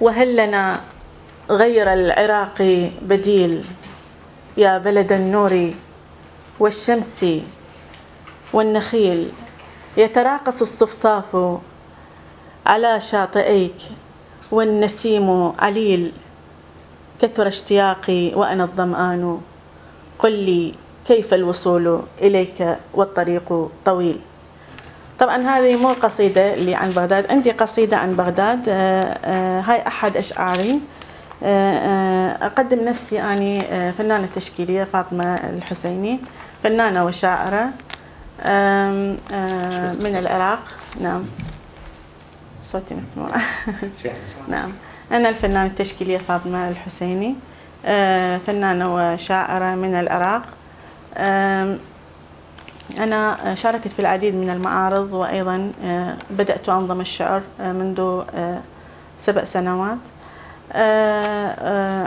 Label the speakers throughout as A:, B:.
A: وهل لنا غير العراق بديل يا بلد النور والشمس والنخيل؟ يتراقص الصفصاف على شاطئيك والنسيم عليل. كثر اشتياقي وأنا الظمآن. قل لي كيف الوصول إليك والطريق طويل؟ طبعا هذه مو قصيدة اللي عن بغداد. عندي قصيدة عن بغداد. آه، آه، هاي أحد أشعاري. آه، أقدم نفسي أني فنانة تشكيلية فاطمة الحسيني فنانة وشاعرة من العراق. نعم. صوتي مسموع. نعم. أنا الفنانة التشكيلية فاطمة الحسيني. فنانة وشاعرة من العراق. أنا شاركت في العديد من المعارض وأيضا آه، بدأت أنظم الشعر آه، منذ آه، سبع سنوات.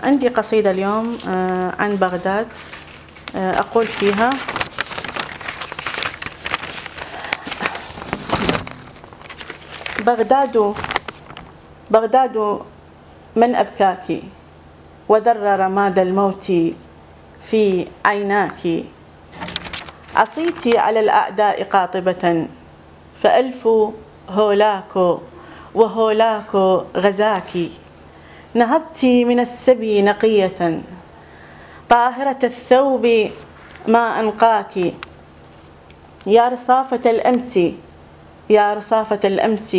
A: عندي قصيدة اليوم عن بغداد أقول فيها. بغداد بغداد من أبكاك وذر رماد الموت في عيناك. عصيت على الأعداء قاطبة. فألف هولاكو وهولاكو غزاك نهضت من السبي نقية. طاهرة الثوب ما أنقاك يا رصافة الأمس يا رصافة الأمس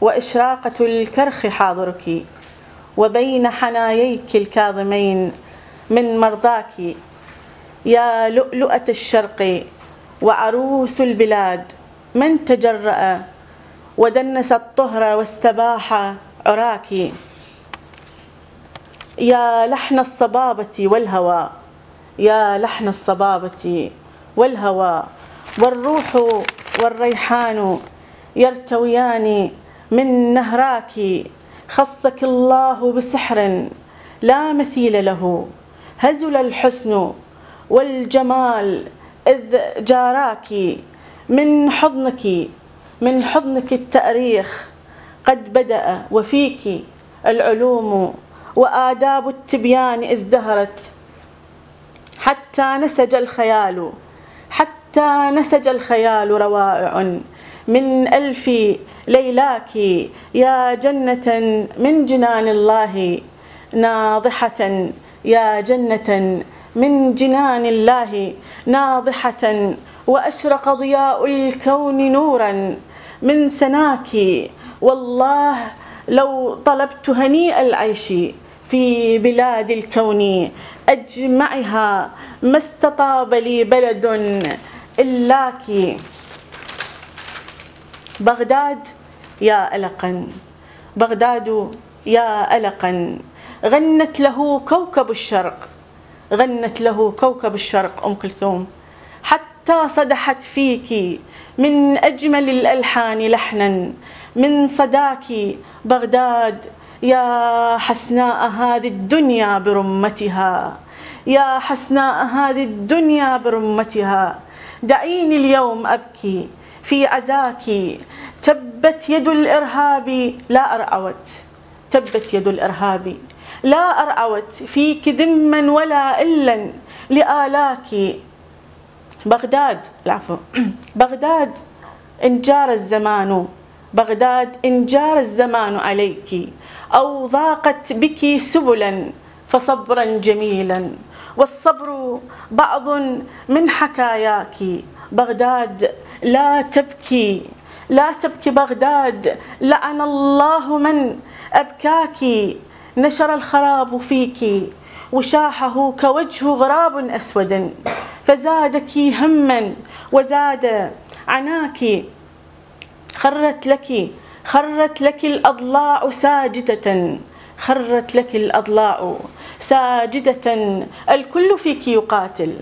A: وإشراقة الكرخ حاضرك. وبين حناييك الكاظمين من مرضاك. يا لؤلؤة الشرق وعروس البلاد من تجرأ ودنس الطهر واستباح عراك يا لحن الصبابة والهوى يا لحن الصبابة والهوى. والروح والريحان يرتويان من نهراك. خصك الله بسحر لا مثيل له. هزل الحسن والجمال إذ جاراك من حضنك من حضنك التأريخ قد بدأ وفيك العلوم وآداب التبيان ازدهرت حتى نسج الخيال حتى نسج الخيال روائع من ألف ليلاك يا جنة من جنان الله ناضحة يا جنة من جنان الله. ناضحة وأشرق ضياء الكون نورا من سناك والله لو طلبت هنيء العيش في بلاد الكون أجمعها ما استطاب لي بلد إلاك. بغداد يا ألقا. بغداد يا ألقا. غنت له كوكب الشرق غنت له كوكب الشرق أم كلثوم. حتى صدحت فيك من أجمل الألحان لحنا. من صداك بغداد يا حسناء هذه الدنيا برمتها. يا حسناء هذه الدنيا برمتها. دعيني اليوم أبكي في عزاك تبت يد الإرهاب لا أرعوت تبت يد الإرهاب. لا أرعوت فيك ذما ولا إلا لآلاك. بغداد العفو. بغداد إن جار الزمان بغداد إن جار الزمان عليك. أو ضاقت بك سبلا فصبرا جميلا. والصبر بعض من حكاياك. بغداد لا تبكي لا تبكي بغداد. لعن الله من أبكاك. نشر الخراب فيك وشاحه كوجه غراب أسود فزادك هما وزاد عناك. خرت لك خرت لك الأضلاع ساجدة خرت لك الأضلاع ساجدة الكل فيك يقاتل.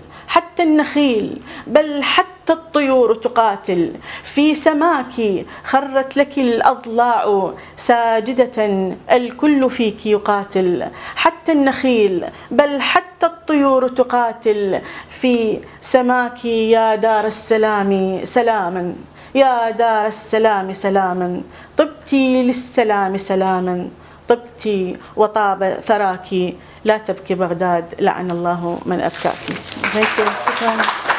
A: حتى النخيل بل حتى الطيور تقاتل. في سماك خرت لك الأضلاع ساجدة الكل فيك يقاتل. حتى النخيل بل حتى الطيور تقاتل. في سماك يا دار السلام سلاما يا دار السلام سلاما. طبتي للسلام سلاما طبت وطاب ثراك لا تبكي بغداد لعن الله من أبكاك Thank you.